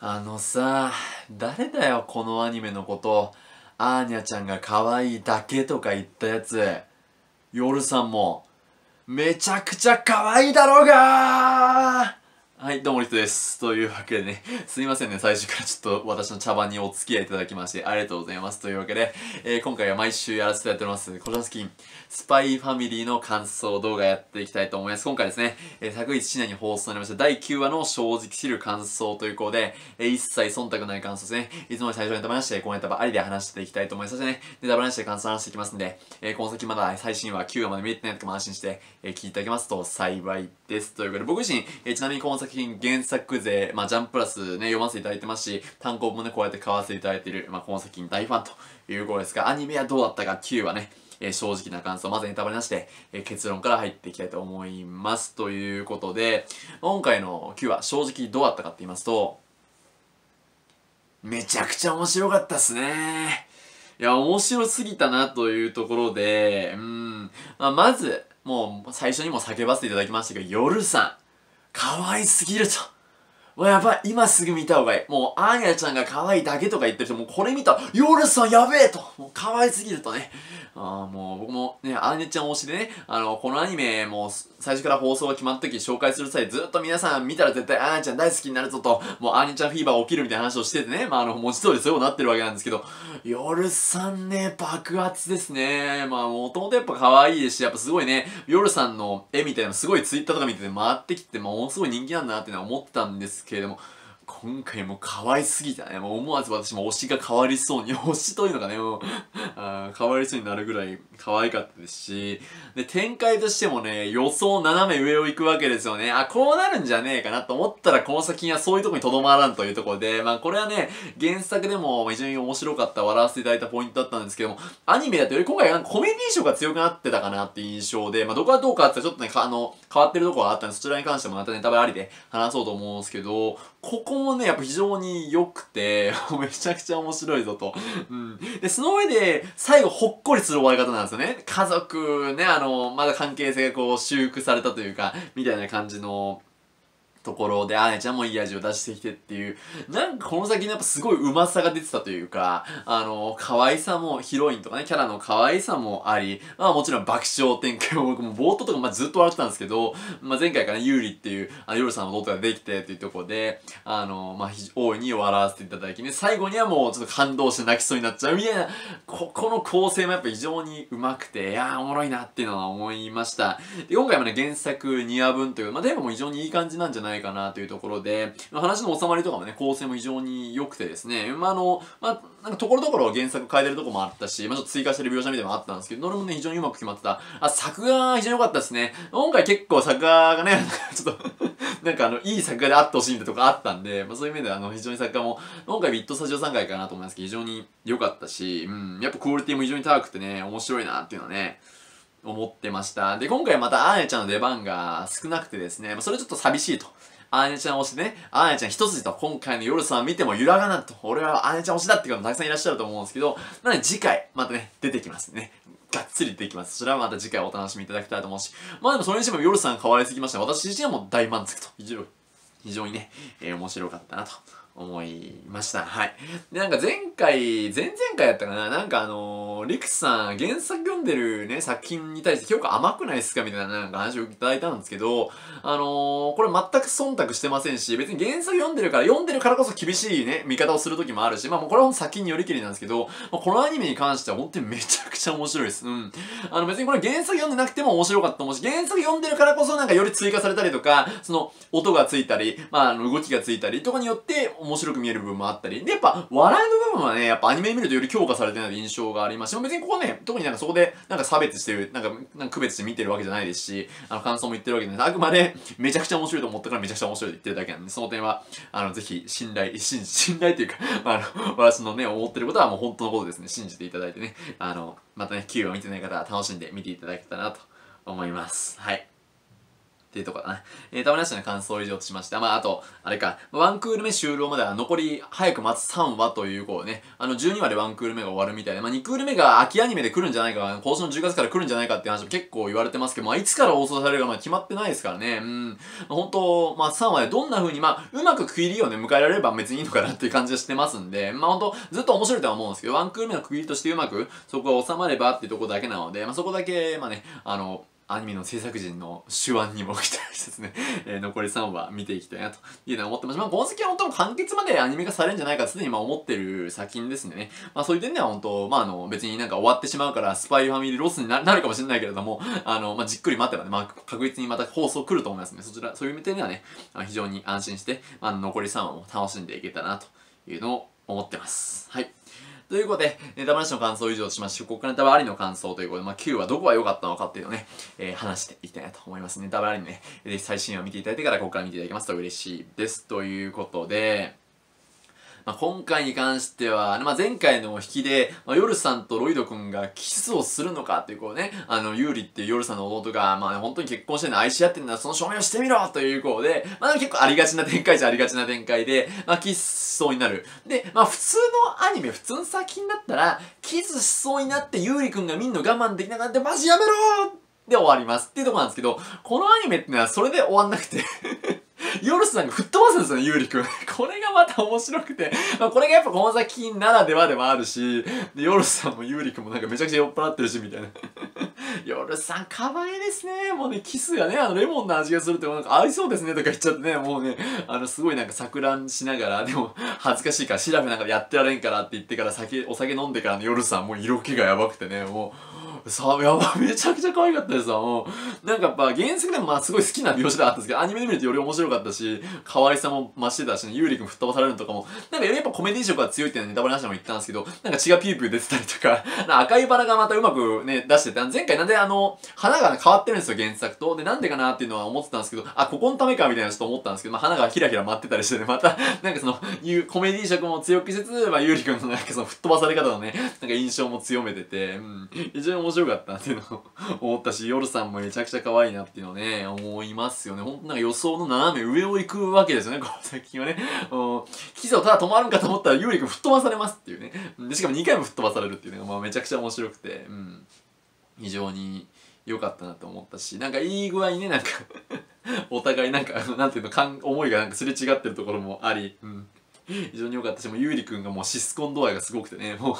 あのさ、誰だよ、このアニメのこと。アーニャちゃんが可愛いだけとか言ったやつ。夜さんも、めちゃくちゃ可愛いだろうがはい、どうもリトです。というわけでね、すいませんね、最初からちょっと私の茶番にお付き合いいただきましてありがとうございます。というわけで、えー今回は毎週やらせていただいております、コジャスキン、スパイファミリーの感想動画やっていきたいと思います。今回ですね、えー昨日1年に放送になりました第9話の正直知る感想ということで、えー一切忖度ない感想ですね。いつも最初にネタ話して、このネタバありで話していきたいと思います。そしてね、ネタバ話して感想話していきますんで、えーこの先まだ最新話9話まで見えてないとかも安心して、えー聞いていただけますと幸いです。ということで、僕自身、えーちなみにこの先作品原作勢、まあジャンププラスね、読ませていただいてますし、単行本もね、こうやって買わせていただいている、まあこの作品大ファンということですが、アニメはどうだったか9話ね、えー正直な感想、まずネタバレなしで、えー結論から入っていきたいと思います。ということで、今回の9話、正直どうだったかって言いますと、めちゃくちゃ面白かったっすね。いや、面白すぎたなというところで、うん。まあ、まず、もう最初にも叫ばせていただきましたけど、夜さん、可愛すぎると。もうやばい、今すぐ見た方がいい。もう、アーニャちゃんが可愛いだけとか言ってる人、もうこれ見たら、夜さんやべえともう可愛すぎるとね。ああ、もう僕もね、アーニャちゃん推しでね、あの、このアニメ、もう最初から放送が決まった時紹介する際、ずっと皆さん見たら絶対アーニャちゃん大好きになるぞと、もうアーニャちゃんフィーバー起きるみたいな話をしててね、まああの、文字通りそういうことになってるわけなんですけど、夜さんね、爆発ですね。まあもともとやっぱ可愛いですし、やっぱすごいね、夜さんの絵みたいなのすごいツイッターとか見てて回ってきて、ものすごい人気なんだなって思ってたんですけどけれども、今回も可愛すぎたね。もう思わず私も推しが変わりそうに、推しというのがね、もう、あ変わりそうになるぐらい可愛かったですし、で、展開としてもね、予想斜め上を行くわけですよね。あ、こうなるんじゃねえかなと思ったら、この作品はそういうとこにとどまらんというところで、まあこれはね、原作でも非常に面白かった、笑わせていただいたポイントだったんですけども、アニメだとより今回コメディ色が強くなってたかなっていう印象で、まあどこがどうかってちょっとね、あの、変わってるところがあったんで、そちらに関してもまたネタバレありで話そうと思うんですけど、ここもね、やっぱ非常に良くて、めちゃくちゃ面白いぞと。うん。で、その上で、最後ほっこりする終わり方なんですよね。家族ね、あの、まだ関係性がこう修復されたというか、みたいな感じの、ところで、あねちゃんもいい味を出してきてっていう、なんかこの先のやっぱすごいうまさが出てたというか、あの、可愛さも、ヒロインとかね、キャラの可愛さもあり、まあもちろん爆笑展開も、僕も冒頭とかまあずっと笑ってたんですけど、まあ前回からね、ユーリっていう、あの、夜さんの弟ができてっていうところで、あの、まあ大いに笑わせていただきね、最後にはもうちょっと感動して泣きそうになっちゃうみたいな、ここの構成もやっぱ非常に上手くて、いやーおもろいなっていうのは思いました。で、今回もね、原作2話分という、まあテーマも非常にいい感じなんじゃないかなというところで、話の収まりとかもね、構成も非常に良くてですね、まああの、まあ、なんかところどころ原作変えてるとこもあったし、まあちょっと追加してる描写みたいなのもあったんですけど、それもね、非常にうまく決まってた。あ、作画は非常に良かったですね。今回結構作画がね、ちょっとなんかあの、いい作画であってほしいみたいなとこあったんで、まあそういう意味であの、非常に作画も、今回ビットスタジオ3回かなと思いますけど、非常に良かったし、うん、やっぱクオリティも非常に高くてね、面白いなっていうのはね、思ってました。で、今回またアーニャちゃんの出番が少なくてですね、それちょっと寂しいと。アーニャちゃん推しでね、アーニャちゃん一筋と今回の夜さん見ても揺らがなと、俺はアーニャちゃん推しだって方もたくさんいらっしゃると思うんですけど、なので次回、またね、出てきますね。がっつり出てきます。それはまた次回お楽しみいただきたいと思うし、まあでもそれにしても夜さん変わりすぎました。私自身はもう大満足と。非常に非常にね、えー面白かったなと思いました。はい。で、なんか前回、前々回やったかななんかあのー、リクさん原作読んでるね、作品に対して評価甘くないっすかみたいななんか話をいただいたんですけど、あのー、これ全く忖度してませんし、別に原作読んでるから、読んでるからこそ厳しいね、見方をする時もあるし、まあもうこれはもう先によりきりなんですけど、まあ、このアニメに関しては本当にめちゃくちゃ面白いです。うん。あの別にこれ原作読んでなくても面白かったと思うし、原作読んでるからこそなんかより追加されたりとか、その音がついたり、まああの動きがついたりとかによって面白く見える部分もあったり、で、やっぱ笑いの部分はね、やっぱアニメ見るとより強化されてない印象がありますの、別にここね、特になんかそこでなんか差別してる、なんか、なんか区別して見てるわけじゃないですし、あの感想も言ってるわけじゃない。あくまでめちゃくちゃ面白いと思ったからめちゃくちゃ面白いと言ってるだけなんで、その点は、あの、ぜひ信頼、信信頼というか、ま あ、の、私のね、思ってることはもう本当のことですね、信じていただいてね、あの、またね、9話見てない方は楽しんで見ていただけたらなと思います。はい。っっていうとこだな。えー、たまりましたね、感想以上としまして。まあ、あと、あれか、ワンクール目終了までは残り早く待つ3話という、こうね、あの、12話でワンクール目が終わるみたいで、まあ、2クール目が秋アニメで来るんじゃないか、今年の10月から来るんじゃないかって話も結構言われてますけど、まあ、いつから放送されるかまあ決まってないですからね。うん。まあ、本当まあ、3話でどんな風に、まあ、うまく区切りをね、迎えられれば別にいいのかなっていう感じがしてますんで、まあ、本当ずっと面白いとは思うんですけど、ワンクール目の区切りとしてうまく、そこが収まればっていうとこだけなので、まあ、そこだけ、まあね、あの、アニメの制作陣の手腕にも期待してですね、えー、残り3話見ていきたいなというのは思ってます。まあ、この先は本当完結までアニメ化されるんじゃないかすでにま思ってる作品ですね。まあそういう点では本当、まああの別になんか終わってしまうからスパイファミリーロスに なるかもしれないけれども、あの、まあじっくり待ってばね、まあ確実にまた放送来ると思いますね。そちら、そういう点ではね、非常に安心して、まあ残り3話も楽しんでいけたらなというのを思ってます。はい。ということで、ネタ話の感想以上しまして、ここからネタバレありの感想ということで、まあ、Q はどこが良かったのかっていうのをね、えー、話していきたいなと思います。ネタバレありにね、ぜひ最新話を見ていただいてから、ここから見ていただけますと嬉しいです。ということで、まあ、今回に関しては、まあ、前回の引きで、まあ、ヨルさんとロイド君がキスをするのかっていうこうね、あの、ユーリっていうヨルさんの弟が、まあ、ね本当に結婚してるの愛し合ってるんだ、その証明をしてみろというこうで、まあ、結構ありがちな展開じゃありがちな展開で、まあ、キスしそうになる。で、まあ、普通のアニメ、普通の作品だったら、キスしそうになってユーリ君が見んの我慢できなかった、マジやめろで終わりますっていうとこなんですけど、このアニメってのはそれで終わんなくてヨルスさんが吹っ飛ばすんですよね、ユーリ君。これがまた面白くて、まあ、これがやっぱこの作品ならではでもあるし、で、ヨルスさんもユーリ君もなんかめちゃくちゃ酔っ払ってるし、みたいな。ヨルスさん可愛いですね。もうね、キスがね、あの、レモンの味がするって、なんか合いそうですね、とか言っちゃってね、もうね、あの、すごいなんか錯乱しながら、でも、恥ずかしいから調べながらやってられんからって言ってから酒、お酒飲んでからのヨルスさんもう色気がやばくてね、もう、さ、やば、めちゃくちゃ可愛かったですわ。もう、なんかやっぱ原作でもまあすごい好きな描写ではあったんですけど、アニメで見るとより面白かったし、可愛さも増してたしね、ゆうりくん吹っ飛ばされるのとかも、なんかよりやっぱコメディ色が強いっていうのはネタバレなしでも言ったんですけど、なんか血がピューピュー出てたりとか、か赤いバラがまたうまくね、出してて、前回なんであの、花が、変わってるんですよ、原作と。で、なんでかなっていうのは思ってたんですけど、あ、ここのためかみたいなちょっと思ったんですけど、まあ花がひらひら舞ってたりしてね、また、なんかその、ゆコメディ色も強くしつつ、まあゆうりくんのなんかその吹っ飛ばされ方のね、なんか印象も強めてて、うん、非常に面白かったっていうのを 思ったし、夜さんもめちゃくちゃ可愛いなっていうのをね、思いますよね。ほんとなんか予想の斜め上を行くわけですよね、この作品はね。キスをただ止まるんかと思ったら、ゆうりくん吹っ飛ばされますっていうね。で、しかも2回も吹っ飛ばされるっていうね、まあめちゃくちゃ面白くて、うん。非常に良かったなと思ったし、なんかいい具合にね、なんか お互いなんか、なんていうの、かん思いがなんかすれ違ってるところもあり、うん。非常に良かったし、もうゆうりくんがもうシスコン度合いがすごくてね、もう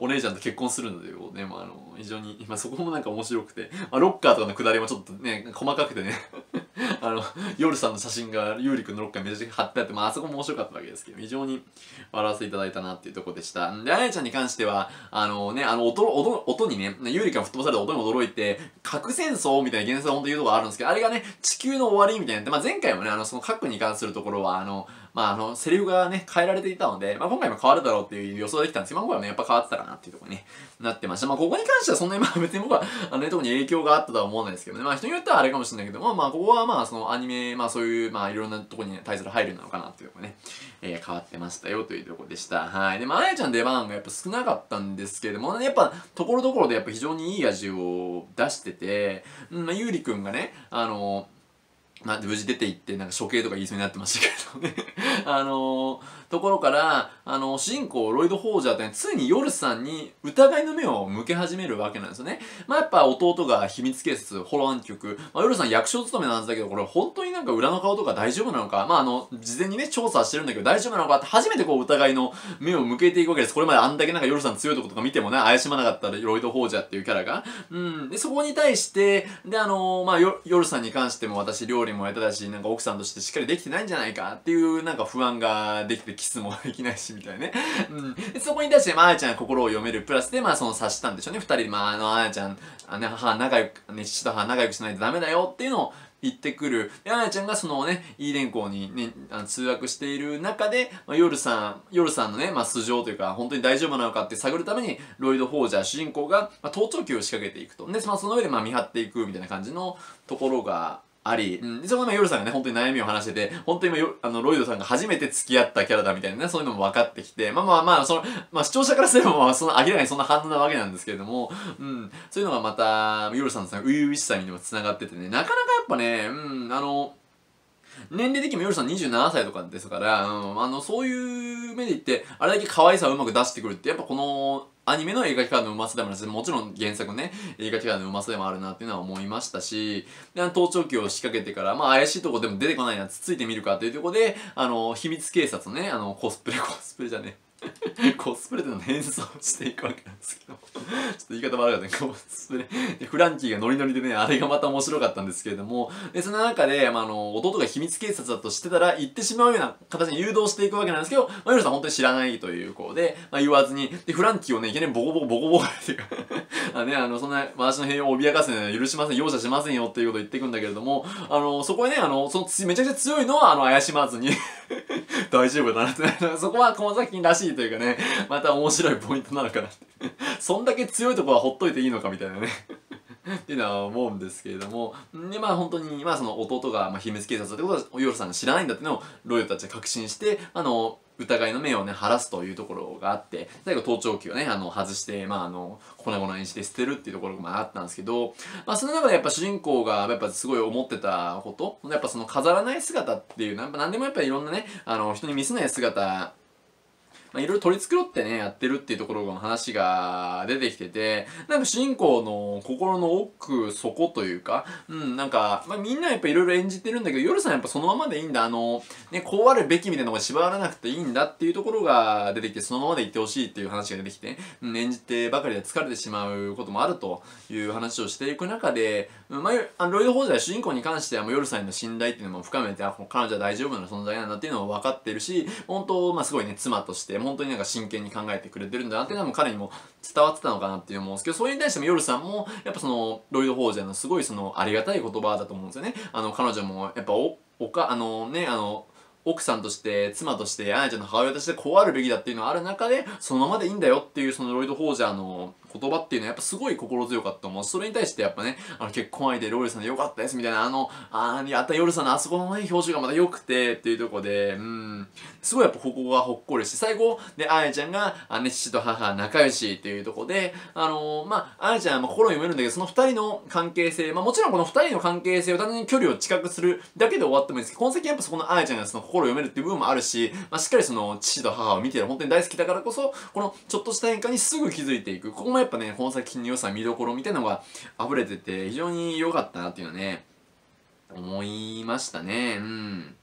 お姉ちゃんと結婚するので、ね、まあ、あの、非常に、まあ、そこもなんか面白くて、まあ、ロッカーとかのくだりもちょっとね、細かくてね あの、夜さんの写真がゆうりくんのロッカーにめちゃくちゃ貼ってあって、まあ、あそこも面白かったわけですけど、非常に笑わせていただいたなっていうとこでした。で、あやちゃんに関しては、あのね、あの音、音、音にね、ゆうりくん吹っ飛ばされた音に驚いて、核戦争みたいな現実は本当に言うとこあるんですけど、あれがね、地球の終わりみたいな、まあ、前回もね、あの、その核に関するところは、あの、まあ、あの、セリフがね、変えられていたので、まあ、今回も変わるだろうっていう予想できたんですけど、今回もね、やっぱ変わってたかなっていうところに、ね、なってました。まあ、ここに関してはそんなに、まあ、別に僕は、あの、ね、特に影響があったとは思わないですけどね。まあ、人によってはあれかもしれないけど、まあ、まあ、ここはまあ、そのアニメ、まあ、そういう、まあ、いろんなところに、ね、対する配慮なのかなっていうところね、えー、変わってましたよというところでした。はい。で、まあ、あやちゃん出番がやっぱ少なかったんですけれども、ね、やっぱ、ところどころでやっぱ非常にいい味を出してて、うん、まあ、ゆうりくんがね、あの、まあ、無事出て行って、なんか処刑とか言いそうになってましたけどね あのーところから、あの、主人公、ロイド・ホージャーってついにヨルさんに疑いの目を向け始めるわけなんですよね。まあ、やっぱ弟が秘密警察、ホロアン局、まあ、ヨルさん役所勤めなんだけど、これ本当になんか裏の顔とか大丈夫なのか、まあ、あの、事前にね、調査してるんだけど大丈夫なのかって初めてこう疑いの目を向けていくわけです。これまであんだけなんかヨルさん強いとことか見てもね、怪しまなかったらロイド・ホージャーっていうキャラが。うん。で、そこに対して、で、あのー、まあ、ヨルさんに関しても私料理もやってたし、なんか奥さんとしてしっかりできてないんじゃないかっていうなんか不安ができてキスもできないし、みたいなね。うん。そこに対して、まあ、あやちゃん心を読める。プラスで、まあ、その察したんでしょうね。二人、まあ、あの、あやちゃん、あね、母仲良く、ね、父と母仲良くしないとダメだよっていうのを、言ってくる。で、あやちゃんがそのね、イーデン校にね、あの通学している中で、まあ、夜さん、夜さんのね、まあ、素性というか、本当に大丈夫なのかって探るために、ロイド・ホージャー主人公が、まあ、盗聴器を仕掛けていくと。で、まあ、その上で、まあ、見張っていくみたいな感じのところが、あり、うん、そこでまあ夜さんがね、本当に悩みを話してて、本当に今あの、ロイドさんが初めて付き合ったキャラだみたいなね、そういうのも分かってきて、まあまあまあ、その、まあ視聴者からすれば、まあその明らかにそんな反応なわけなんですけれども、うん、そういうのがまた、夜さんのさ、初々しさにも繋がっててね、なかなかやっぱね、うん、あの、年齢的にも夜さん27歳とかですから、うん、あの、そういう目で言って、あれだけ可愛さをうまく出してくるって、やっぱこの、アニメの映画期間のうまさでもあるし、もちろん原作ね、映画期間のうまさでもあるなっていうのは思いましたし、で、盗聴器を仕掛けてから、まあ怪しいとこでも出てこないな、つついてみるかというところで、あの、秘密警察ね、あの、コスプレ、コスプレじゃね コスプレでの変装していくわけなんですけど。ちょっと言い方悪かったね、コスプレ。で、フランキーがノリノリでね、あれがまた面白かったんですけれども、で、その中で、まあ、あの、弟が秘密警察だとしてたら、行ってしまうような形に誘導していくわけなんですけど、まあ、ヨルさん本当に知らないという子で、まあ、言わずに、で、フランキーをね、いきなりボコボコボコボコっていうか あね、あの、そんな、私の平和を脅かすのは許しません、容赦しませんよっていうことを言っていくんだけれども、あの、そこへね、あの、その、めちゃくちゃ強いのは、あの、怪しまずに。大丈夫だなって、そこはこの作品らしいというかね、また面白いポイントなのかなって。そんだけ強いとこはほっといていいのかみたいなね。っていうのは思うんですけれども、で、まあ本当に、まあその弟が、まあ、秘密警察ってことは、ヨルさんが知らないんだっていうのを、ロイドたちは確信して、あの、疑いの目をね、晴らすというところがあって、最後盗聴器をね、あの、外して、まああの、粉々にして捨てるっていうところがあったんですけど、まあその中でやっぱ主人公がやっぱすごい思ってたこと、やっぱその飾らない姿っていう、やっぱ何でもやっぱいろんなね、あの、人に見せない姿、まあ、いろいろ取り繕ってね、やってるっていうところの話が出てきてて、なんか主人公の心の奥底というか、うん、なんか、まあ、みんなやっぱいろいろ演じてるんだけど、夜さんやっぱそのままでいいんだ、あの、ね、こうあるべきみたいなのが縛らなくていいんだっていうところが出てきて、そのままでいってほしいっていう話が出てきて、うん、演じてばかりで疲れてしまうこともあると。いう話をしていく中で、うんまあ、ロイド・ホージャー主人公に関してはもう夜さんへの信頼っていうのも深めて、あ、彼女は大丈夫な存在なんだっていうのも分かってるし、本当、まあすごいね、妻として、本当になんか真剣に考えてくれてるんだなっていうのも彼にも伝わってたのかなっていう思うんですけど、それに対しても夜さんも、やっぱその、ロイド・ホージャーのすごいその、ありがたい言葉だと思うんですよね。あの、彼女も、やっぱお、おか、あのね、あの、奥さんとして、妻として、アナちゃんの母親としてこうあるべきだっていうのはある中で、そのままでいいんだよっていうそのロイド・ホージャーの言葉っていうのはやっぱすごい心強かったもん。それに対してやっぱね、あの結婚相手ロールさんでよかったですみたいな、あの、ああ、やった夜さんのあそこのね、表情がまた良くてっていうとこで、うん、すごいやっぱここがほっこりして、最後、で、あやちゃんが、あね、父と母仲良しっていうとこで、あのー、まあ、あやちゃんは心を読めるんだけど、その二人の関係性、まあもちろんこの二人の関係性を単純に距離を近くするだけで終わってもいいですけど、この先やっぱそこのあやちゃんがその心を読めるっていう部分もあるし、まあしっかりその父と母を見てる本当に大好きだからこそ、このちょっとした変化にすぐ気づいていく。ここもやっぱね、この作品の良さ、見どころみたいなのが溢れてて、非常に良かったなっていうのはね、思いましたね。うん。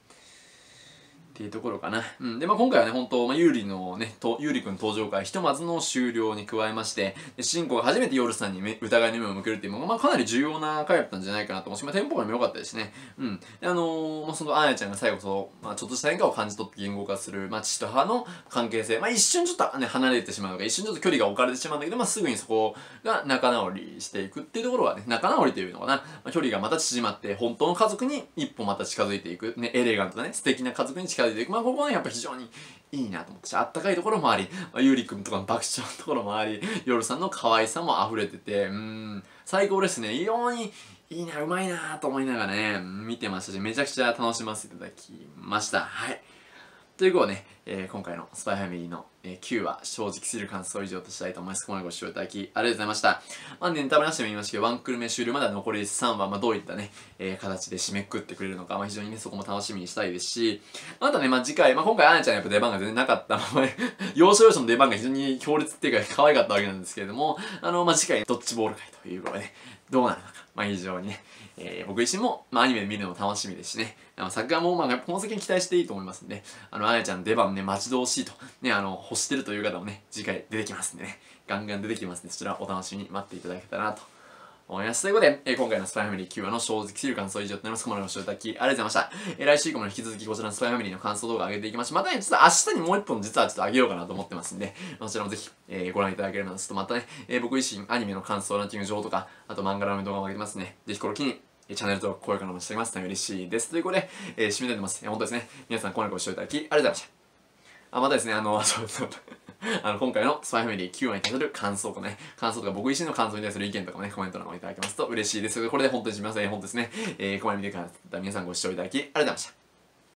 っていうところかな。うん。で、まあ今回はね、本当まあ、ゆうりのね、と、ゆうりくん登場会、ひとまずの終了に加えまして、で主人公が初めて夜さんに疑いの目を向けるっていうのが、まあかなり重要な回だったんじゃないかなと思うし、まあテンポがも良かったですね。うん。で、あのー、まあそのあやちゃんが最後そう、まあちょっとした変化を感じ取って言語化する、まあ父と母の関係性、まあ一瞬ちょっとね、離れてしまうとか、一瞬ちょっと距離が置かれてしまうんだけど、まあすぐにそこが仲直りしていくっていうところはね、仲直りというのかな、まあ、距離がまた縮まって、本当の家族に一歩また近づいていく、ね、エレガントなね、素敵な家族に近づいてく。まあここはね、やっぱ非常にいいなと思って、あったかいところもあり、あ、ゆうりくんとかの爆笑のところもあり、夜さんの可愛さも溢れてて、うん、最高ですね。非常にいいな、うまいなと思いながらね、見てましたし、めちゃくちゃ楽しませていただきました。はい。ということでね、えー、今回のスパイファミリーの、えー、9話、正直する感想を以上としたいと思います。ここまでご視聴いただき、ありがとうございました。まあ、ネタバレなしでも言いましたけど、ワンクルメ終了までは残り3話、まあ、どういったね、えー、形で締めくくってくれるのか、まあ、非常にね、そこも楽しみにしたいですし、またね、まあ、次回、まあ、今回、あやちゃんやっぱ出番が全然なかったまま、要所要所の出番が非常に強烈っていうか、可愛かったわけなんですけれども、あの、まあ、次回、ドッジボール会ということで、ね、どうなるのか、まあ、非常にね、えー、僕自身も、まあ、アニメ見るの楽しみですしね、あの、作画も、まあ、この先期待していいと思いますんで、あの、あやちゃん出番ね、待ち遠しいと、ね、あの、欲してるという方もね、次回出てきますんでね、ガンガン出てきますんで、そちらお楽しみに待っていただけたらなと思います。ということで、えー、今回のスパイファミリー9話の正直すぎる感想以上となります。ここまでご視聴いただき、ありがとうございました。えー、来週以降も引き続きこちらのスパイファミリーの感想動画上げていきましょう。またね、ちょっと明日にもう一本実はちょっと上げようかなと思ってますんで、こちらもぜひ、えー、ご覧いただければちょっとまたね、えー、僕自身アニメの感想ランキング上とか、あと漫画ラの動画も上げてますね。ぜひこれを機に、チャンネル登録、高評価のお待ちしております。大変嬉しいです。ということで、えー、締めたいと思います。えー、本当ですね。皆さん、このご視聴いただき、ありがとうございました。あ、またですね、あの、そうそう。あの、今回のスパイファミリー9話に対する感想とかね、感想とか僕自身の感想に対する意見とかもね、コメント欄をいただけますと嬉しいです。これで本当にすみません。本当ですね。えー、ここまで見てくださった皆さんご視聴いただきありがとうございました。